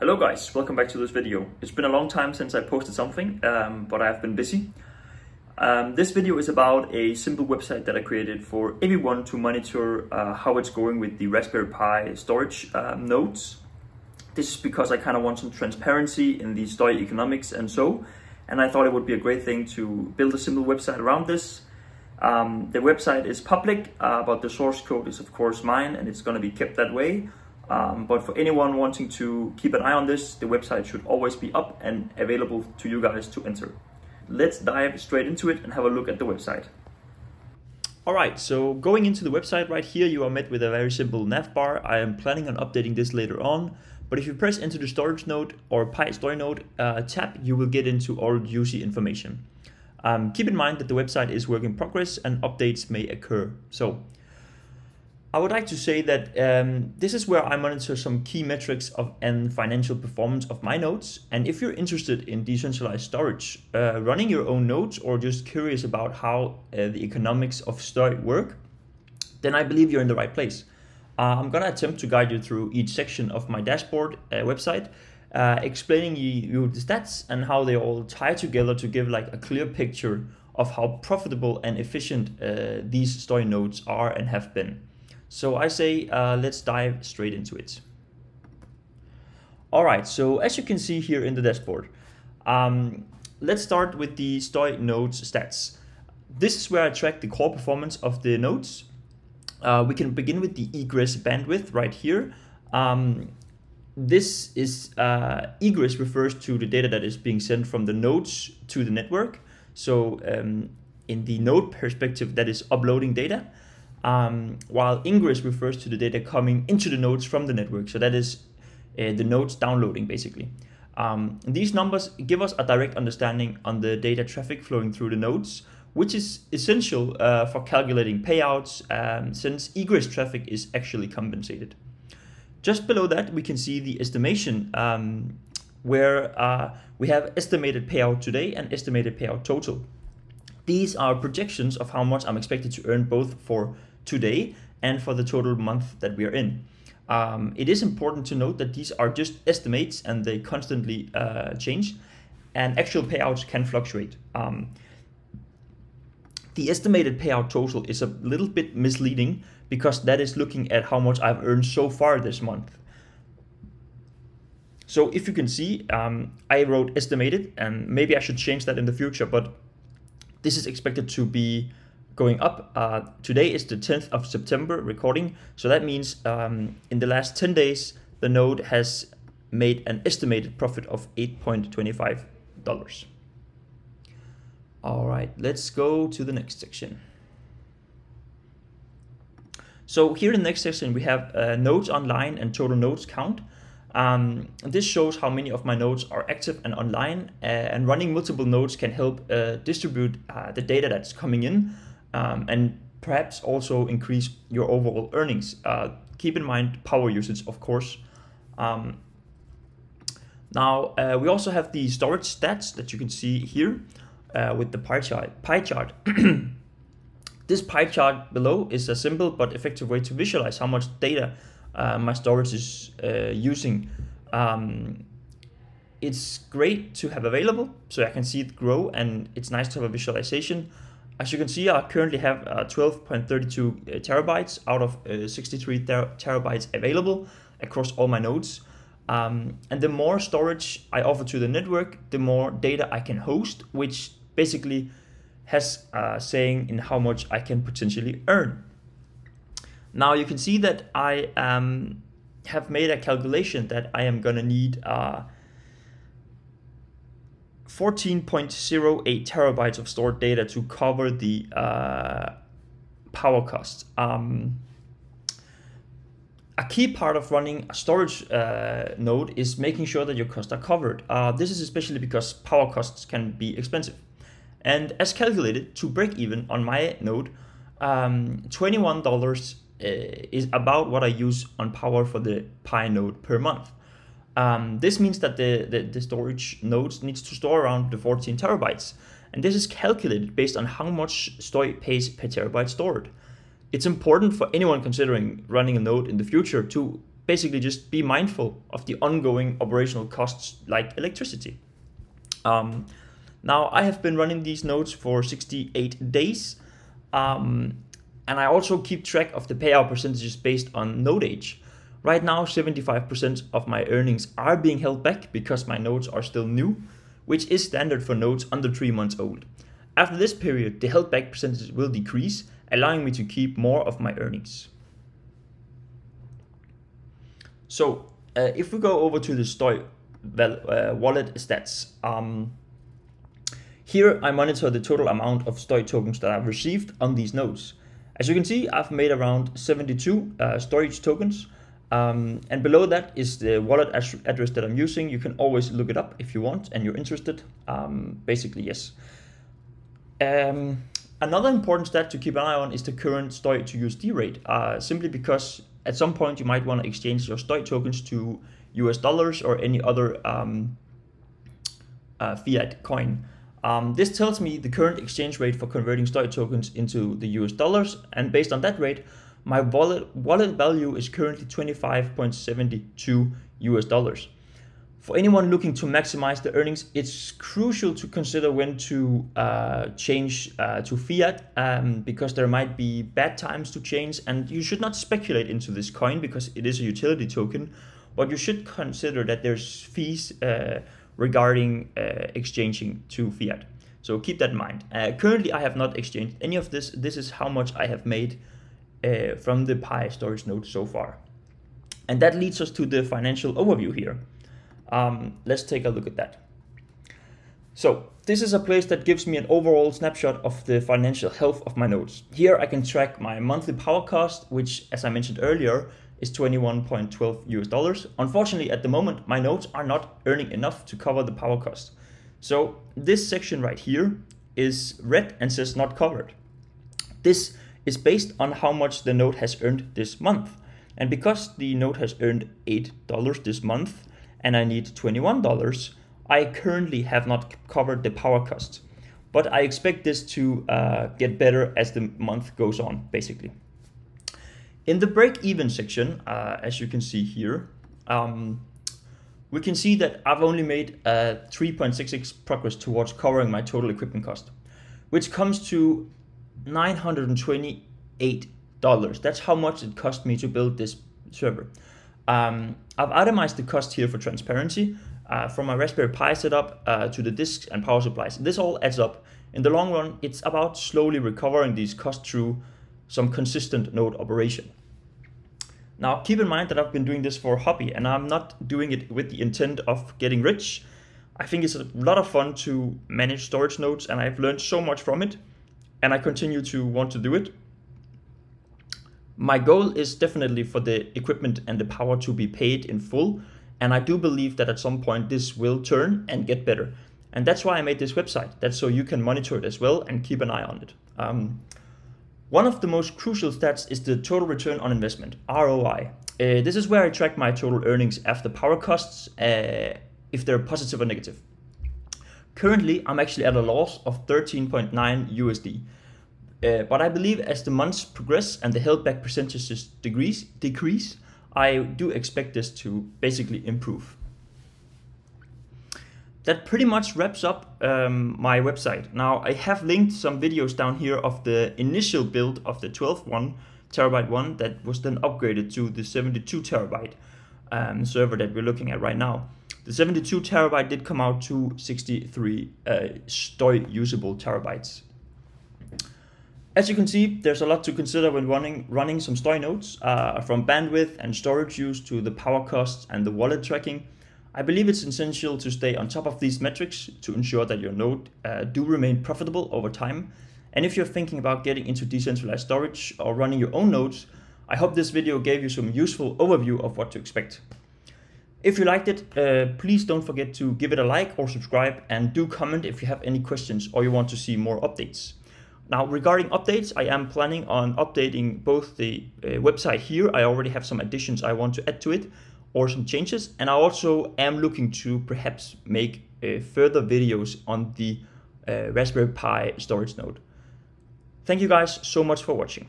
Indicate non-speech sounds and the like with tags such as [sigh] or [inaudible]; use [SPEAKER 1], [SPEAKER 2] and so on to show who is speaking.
[SPEAKER 1] Hello guys, welcome back to this video. It's been a long time since I posted something, um, but I've been busy. Um, this video is about a simple website that I created for everyone to monitor uh, how it's going with the Raspberry Pi storage um, nodes. This is because I kind of want some transparency in the Storj economics and so, and I thought it would be a great thing to build a simple website around this. Um, the website is public, uh, but the source code is of course mine and it's going to be kept that way. Um, but for anyone wanting to keep an eye on this, the website should always be up and available to you guys to enter. Let's dive straight into it and have a look at the website. Alright, so going into the website right here, you are met with a very simple nav bar. I am planning on updating this later on, but if you press into the storage node or Pi Storj node uh, tab, you will get into all juicy information. Um, keep in mind that the website is work in progress and updates may occur. So I would like to say that um, this is where I monitor some key metrics of and financial performance of my nodes. And if you're interested in decentralized storage, uh, running your own nodes, or just curious about how uh, the economics of storage work, then I believe you're in the right place. Uh, I'm gonna attempt to guide you through each section of my dashboard uh, website, uh, explaining you the stats and how they all tie together to give like a clear picture of how profitable and efficient uh, these Storj nodes are and have been. So I say, uh, let's dive straight into it. All right, so as you can see here in the dashboard, um, let's start with the Storj nodes stats. This is where I track the core performance of the nodes. Uh, we can begin with the egress bandwidth right here. Um, this is uh, egress refers to the data that is being sent from the nodes to the network. So um, in the node perspective, that is uploading data um, while ingress refers to the data coming into the nodes from the network. So that is uh, the nodes downloading basically. Um, these numbers give us a direct understanding on the data traffic flowing through the nodes, which is essential uh, for calculating payouts um, since egress traffic is actually compensated. Just below that, we can see the estimation um, where uh, we have estimated payout today and estimated payout total. These are projections of how much I'm expected to earn both for today and for the total month that we are in. Um, it is important to note that these are just estimates and they constantly uh, change and actual payouts can fluctuate. Um, the estimated payout total is a little bit misleading because that is looking at how much I've earned so far this month. So if you can see, um, I wrote estimated and maybe I should change that in the future, but this is expected to be going up. Uh, today is the 10th of September recording. So that means um, in the last 10 days, the node has made an estimated profit of $8.25. All right, let's go to the next section. So here in the next section, we have uh, nodes online and total nodes count. Um, this shows how many of my nodes are active and online uh, and running multiple nodes can help uh, distribute uh, the data that's coming in um, and perhaps also increase your overall earnings. Uh, keep in mind power usage, of course. Um, now, uh, we also have the storage stats that you can see here uh, with the pie chart. Pie chart. [clears throat] this pie chart below is a simple but effective way to visualize how much data uh, my storage is uh, using. Um, it's great to have available so I can see it grow and it's nice to have a visualization. As you can see, I currently have uh, 12.32 uh, terabytes out of uh, 63 ter terabytes available across all my nodes. Um, and the more storage I offer to the network, the more data I can host, which basically has uh, saying in how much I can potentially earn. Now you can see that I um, have made a calculation that I am gonna need uh, 14.08 terabytes of stored data to cover the uh, power cost. Um, a key part of running a storage uh, node is making sure that your costs are covered. Uh, this is especially because power costs can be expensive. And as calculated, to break even on my node, um, $21 uh, is about what I use on power for the Pi node per month. Um, this means that the, the, the, storage nodes needs to store around the 14 terabytes. And this is calculated based on how much Storj pays per terabyte stored. It's important for anyone considering running a node in the future to basically just be mindful of the ongoing operational costs like electricity. Um, now I have been running these nodes for 68 days. Um, and I also keep track of the payout percentages based on node age. Right now, 75% of my earnings are being held back because my nodes are still new, which is standard for nodes under three months old. After this period, the held back percentage will decrease, allowing me to keep more of my earnings. So uh, if we go over to the Storj uh, wallet stats, um, here I monitor the total amount of Storj tokens that I've received on these nodes. As you can see, I've made around 72 uh, storage tokens, um, and below that is the wallet address that I'm using. You can always look it up if you want and you're interested. Um, basically, yes. Um, another important stat to keep an eye on is the current Storj to USD rate, uh, simply because at some point you might want to exchange your Storj tokens to US dollars or any other um, uh, fiat coin. Um, this tells me the current exchange rate for converting Storj tokens into the US dollars, and based on that rate, my wallet, wallet value is currently 25.72 US dollars. For anyone looking to maximize the earnings, it's crucial to consider when to uh, change uh, to fiat um, because there might be bad times to change, and you should not speculate into this coin because it is a utility token. But you should consider that there's fees uh, regarding uh, exchanging to fiat. So keep that in mind. Uh, currently, I have not exchanged any of this. This is how much I have made uh, from the Pi storage node so far. And that leads us to the financial overview here. Um, let's take a look at that. So this is a place that gives me an overall snapshot of the financial health of my nodes. Here I can track my monthly power cost, which as I mentioned earlier, is 21.12 US dollars. Unfortunately, at the moment, my nodes are not earning enough to cover the power cost. So this section right here is red and says not covered. This is based on how much the node has earned this month. And because the node has earned $8 this month, and I need $21, I currently have not covered the power cost. But I expect this to uh, get better as the month goes on, basically. In the break-even section, uh, as you can see here, um, we can see that I've only made a 3.66 progress towards covering my total equipment cost, which comes to $928. That's how much it cost me to build this server. Um, I've itemized the cost here for transparency uh, from my Raspberry Pi setup uh, to the disks and power supplies. This all adds up. In the long run, it's about slowly recovering these costs through some consistent node operation. Now, keep in mind that I've been doing this for hobby and I'm not doing it with the intent of getting rich. I think it's a lot of fun to manage storage nodes and I've learned so much from it and I continue to want to do it my goal is definitely for the equipment and the power to be paid in full. And I do believe that at some point this will turn and get better. And that's why I made this website. That's so you can monitor it as well and keep an eye on it. Um, one of the most crucial stats is the total return on investment, ROI. Uh, this is where I track my total earnings after power costs, uh, if they're positive or negative. Currently, I'm actually at a loss of 13.9 USD. Uh, but I believe as the months progress and the held back percentages decrease, decrease, I do expect this to basically improve. That pretty much wraps up um, my website. Now I have linked some videos down here of the initial build of the 12 one terabyte one that was then upgraded to the 72 terabyte um, server that we're looking at right now. The 72 terabyte did come out to 63 uh, Storj usable terabytes. As you can see, there's a lot to consider when running, running some Storj nodes, uh, from bandwidth and storage use to the power costs and the wallet tracking. I believe it's essential to stay on top of these metrics to ensure that your node uh, do remain profitable over time. And if you're thinking about getting into decentralized storage or running your own nodes, I hope this video gave you some useful overview of what to expect. If you liked it, uh, please don't forget to give it a like or subscribe and do comment if you have any questions or you want to see more updates. Now, regarding updates, I am planning on updating both the uh, website here. I already have some additions I want to add to it or some changes. And I also am looking to perhaps make uh, further videos on the uh, Raspberry Pi storage node. Thank you guys so much for watching.